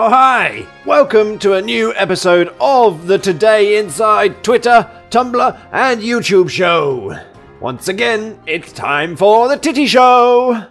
Oh, hi! Welcome to a new episode of the Today Inside Twitter, Tumblr, and YouTube show. Once again, it's time for the Titty Show!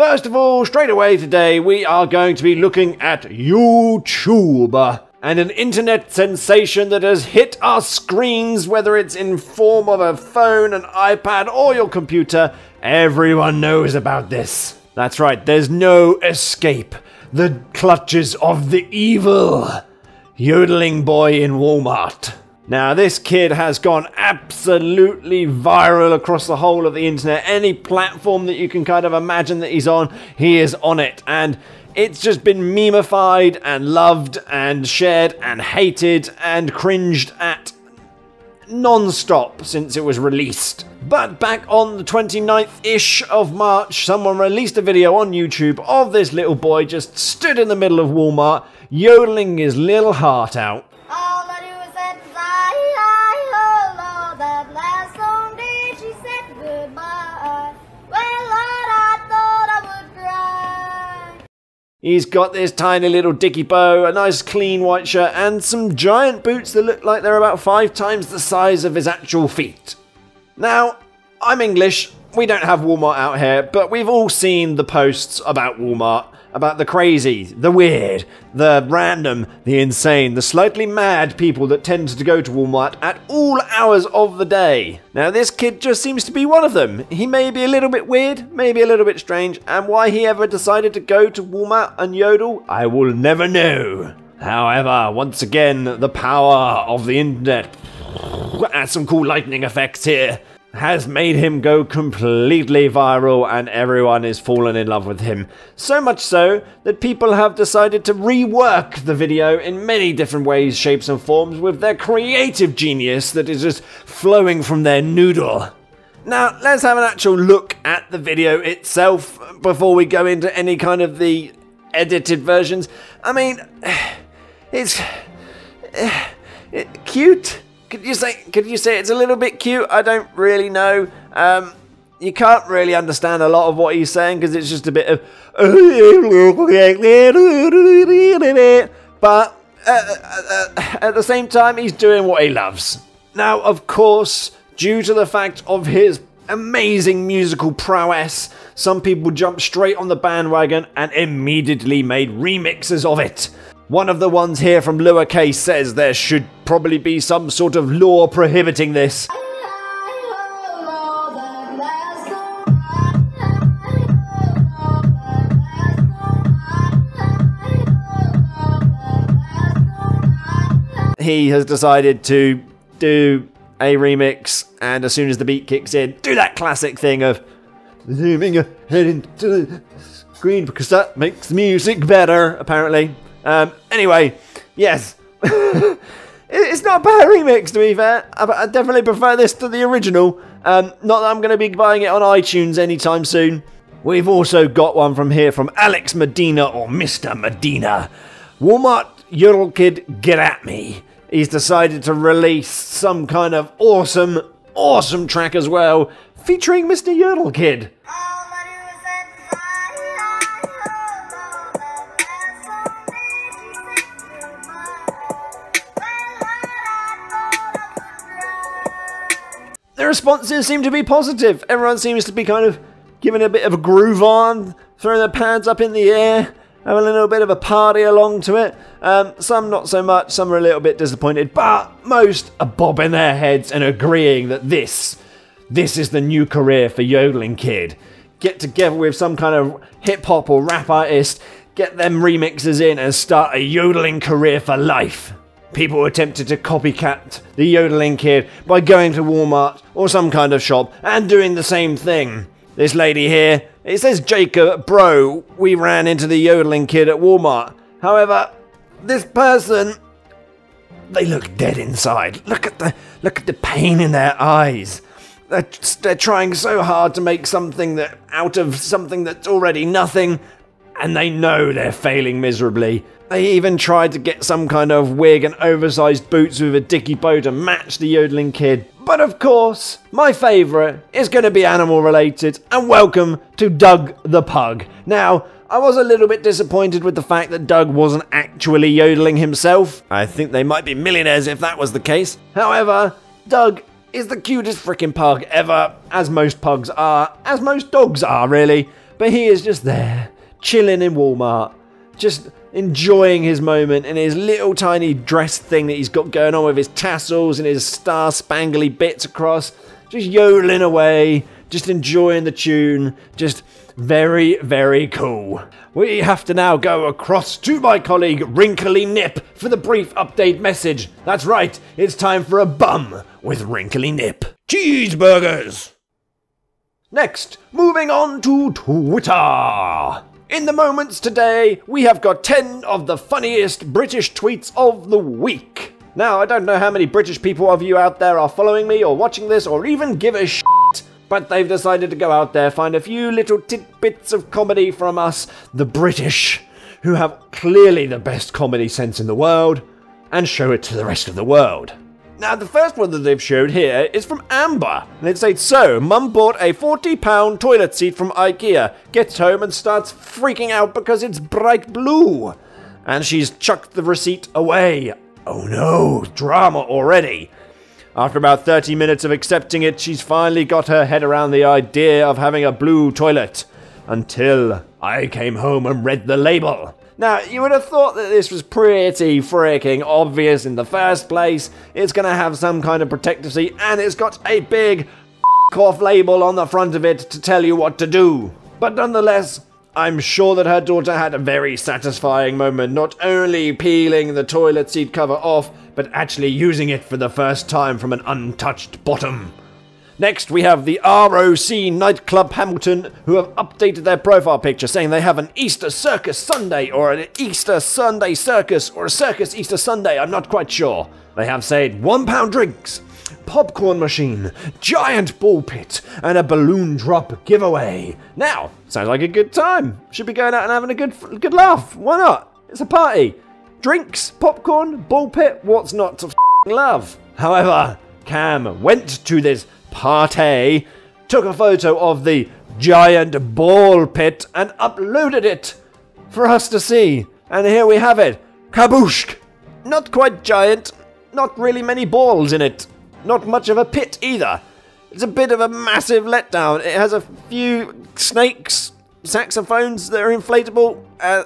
First of all, straight away today, we are going to be looking at YouTube and an internet sensation that has hit our screens, whether it's in form of a phone, an iPad, or your computer. Everyone knows about this. That's right, there's no escape. The clutches of the evil yodeling boy in Walmart. Now, this kid has gone absolutely viral across the whole of the internet. Any platform that you can kind of imagine that he's on, he is on it. And it's just been memeified and loved and shared and hated and cringed at non stop since it was released. But back on the 29th ish of March, someone released a video on YouTube of this little boy just stood in the middle of Walmart, yodeling his little heart out. He's got this tiny little dicky bow, a nice clean white shirt, and some giant boots that look like they're about five times the size of his actual feet. Now, I'm English, we don't have Walmart out here, but we've all seen the posts about Walmart, about the crazy, the weird, the random, the insane, the slightly mad people that tend to go to Walmart at all hours of the day. Now, this kid just seems to be one of them. He may be a little bit weird, maybe a little bit strange, and why he ever decided to go to Walmart and yodel, I will never know. However, once again, the power of the internet, add some cool lightning effects here, has made him go completely viral and everyone is falling in love with him. So much so that people have decided to rework the video in many different ways, shapes, and forms with their creative genius that is just flowing from their noodle. Now, let's have an actual look at the video itself before we go into any kind of the edited versions. I mean, it's it, cute. Could you say? Could you say it's a little bit cute? I don't really know. Um, you can't really understand a lot of what he's saying because it's just a bit of. But uh, uh, uh, at the same time, he's doing what he loves. Now, of course, due to the fact of his amazing musical prowess, some people jumped straight on the bandwagon and immediately made remixes of it. One of the ones here from Lowercase says there should probably be some sort of law prohibiting this. He has decided to do a remix, and as soon as the beat kicks in, do that classic thing of zooming ahead into the screen because that makes the music better, apparently. Um, anyway, yes. it's not a bad remix, to be fair. I, definitely prefer this to the original. Um, not that I'm going to be buying it on iTunes anytime soon. We've also got one from here from Alex Medina or Mr. Medina. Walmart Yodel Kid, get at me. He's decided to release some kind of awesome, awesome track as well, featuring Mr. Yodel Kid. Responses seem to be positive. Everyone seems to be kind of giving a bit of a groove on, throwing their pads up in the air, having a little bit of a party along to it. Um, some not so much, some are a little bit disappointed, but most are bobbing their heads and agreeing that this, this is the new career for Yodeling Kid. Get together with some kind of hip hop or rap artist, get them remixes in, and start a yodeling career for life. People were tempted to copycat the yodeling kid by going to Walmart or some kind of shop and doing the same thing. This lady here, it says Jacob, bro, we ran into the yodeling kid at Walmart. However, this person, they look dead inside. Look at the look at the pain in their eyes. They're, they're trying so hard to make something that out of something that's already nothing, and they know they're failing miserably. They even tried to get some kind of wig and oversized boots with a dicky bow to match the yodeling kid. But of course, my favourite is going to be animal related, and welcome to Doug the Pug. Now, I was a little bit disappointed with the fact that Doug wasn't actually yodeling himself. I think they might be millionaires if that was the case. However, Doug is the cutest freaking pug ever, as most pugs are, as most dogs are, really. But he is just there, chilling in Walmart, just enjoying his moment in his little tiny dress thing that he's got going on with his tassels and his star spangly bits across, just yodeling away, just enjoying the tune, just very, very cool. We have to now go across to my colleague Wrinkly Nip for the brief update message. That's right, it's time for a bum with Wrinkly Nip. Cheeseburgers! Next, moving on to Twitter. In the moments today, we have got 10 of the funniest British tweets of the week. Now, I don't know how many British people of you out there are following me or watching this or even give a shit, but they've decided to go out there, find a few little tidbits of comedy from us, the British, who have clearly the best comedy sense in the world, and show it to the rest of the world. Now, the first one that they've showed here is from Amber. And it says, So, mum bought a £40 toilet seat from IKEA, gets home and starts freaking out because it's bright blue. And she's chucked the receipt away. Oh no, drama already. After about 30 minutes of accepting it, she's finally got her head around the idea of having a blue toilet. Until I came home and read the label. Now, you would have thought that this was pretty freaking obvious in the first place. It's gonna have some kind of protective seat, and it's got a big off label on the front of it to tell you what to do. But nonetheless, I'm sure that her daughter had a very satisfying moment, not only peeling the toilet seat cover off, but actually using it for the first time from an untouched bottom. Next, we have the ROC Nightclub Hamilton, who have updated their profile picture saying they have an Easter Circus Sunday, or an Easter Sunday Circus, or a Circus Easter Sunday, I'm not quite sure. They have said one pound drinks, popcorn machine, giant ball pit, and a balloon drop giveaway. Now, sounds like a good time. Should be going out and having a good, good laugh. Why not? It's a party. Drinks, popcorn, ball pit, what's not to love? However, Cam went to this party, took a photo of the giant ball pit, and uploaded it for us to see. And here we have it. Kabooshk! Not quite giant, not really many balls in it, not much of a pit either. It's a bit of a massive letdown. It has a few snakes, saxophones that are inflatable. Uh,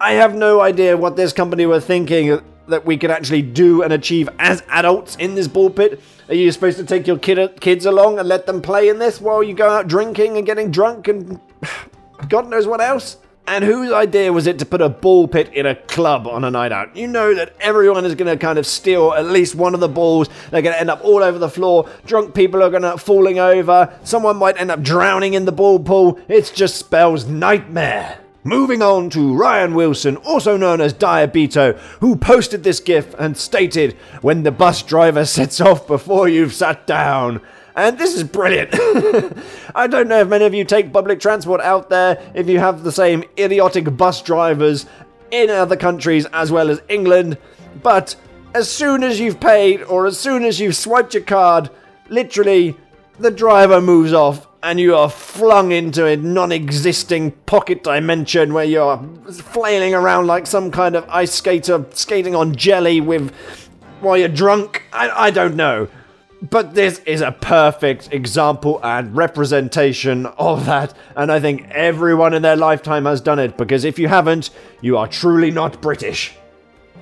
I have no idea what this company were thinking that we could actually do and achieve as adults in this ball pit. Are you supposed to take your kid, kids along and let them play in this while you go out drinking and getting drunk and God knows what else? And whose idea was it to put a ball pit in a club on a night out? You know that everyone is going to kind of steal at least one of the balls. They're going to end up all over the floor. Drunk people are going to falling over. Someone might end up drowning in the ball pool. It just spells nightmare. Moving on to Ryan Wilson, also known as Diabito, who posted this gif and stated, When the bus driver sets off before you've sat down. And this is brilliant. I don't know if many of you take public transport out there, if you have the same idiotic bus drivers in other countries as well as England, but as soon as you've paid or as soon as you've swiped your card, literally the driver moves off and you are flung into a non-existing pocket dimension where you're flailing around like some kind of ice skater skating on jelly with while you're drunk. I, I don't know. But this is a perfect example and representation of that, and I think everyone in their lifetime has done it, because if you haven't, you are truly not British.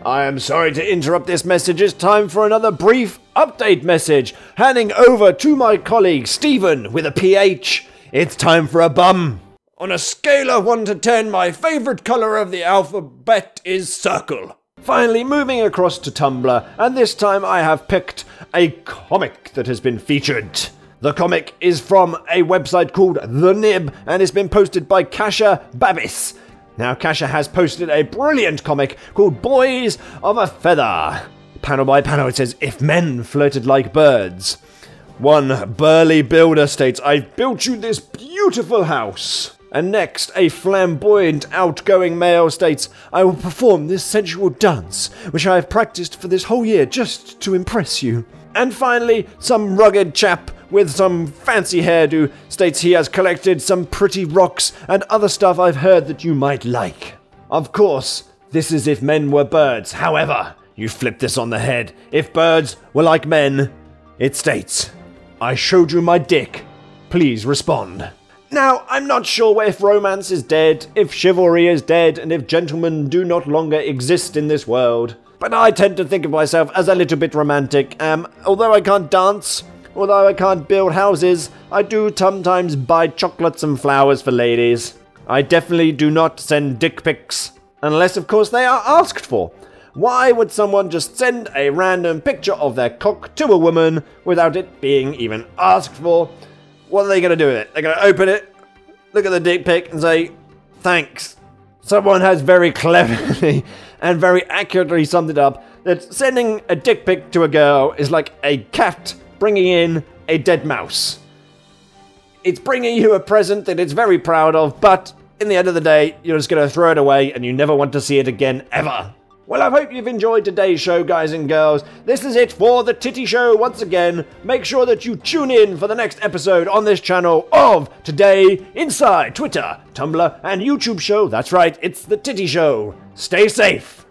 I am sorry to interrupt this message. It's time for another brief update message. Handing over to my colleague Stephen with a PH. It's time for a bum. On a scale of 1 to 10, my favourite colour of the alphabet is circle. Finally, moving across to Tumblr, and this time I have picked a comic that has been featured. The comic is from a website called The Nib and it's been posted by Kasia Babis. Now, Kasia has posted a brilliant comic called Boys of a Feather. Panel by panel, it says, If men flirted like birds. One burly builder states, I've built you this beautiful house. And next, a flamboyant, outgoing male states, I will perform this sensual dance, which I have practiced for this whole year just to impress you. And finally, some rugged chap with some fancy hairdo states he has collected some pretty rocks and other stuff I've heard that you might like. Of course, this is if men were birds. However, you flip this on the head. If birds were like men, it states, I showed you my dick. Please respond. Now, I'm not sure if romance is dead, if chivalry is dead, and if gentlemen do not longer exist in this world. But I tend to think of myself as a little bit romantic. Um, although I can't dance, although I can't build houses, I do sometimes buy chocolates and flowers for ladies. I definitely do not send dick pics, unless, of course, they are asked for. Why would someone just send a random picture of their cock to a woman without it being even asked for? What are they going to do with it? They're going to open it, look at the dick pic, and say, thanks. Someone has very cleverly and very accurately summed it up that sending a dick pic to a girl is like a cat bringing in a dead mouse. It's bringing you a present that it's very proud of, but in the end of the day, you're just going to throw it away and you never want to see it again ever. Well, I hope you've enjoyed today's show, guys and girls. This is it for the Titty Show once again. Make sure that you tune in for the next episode on this channel of Today Inside Twitter, Tumblr, and YouTube show. That's right, it's the Titty Show. Stay safe.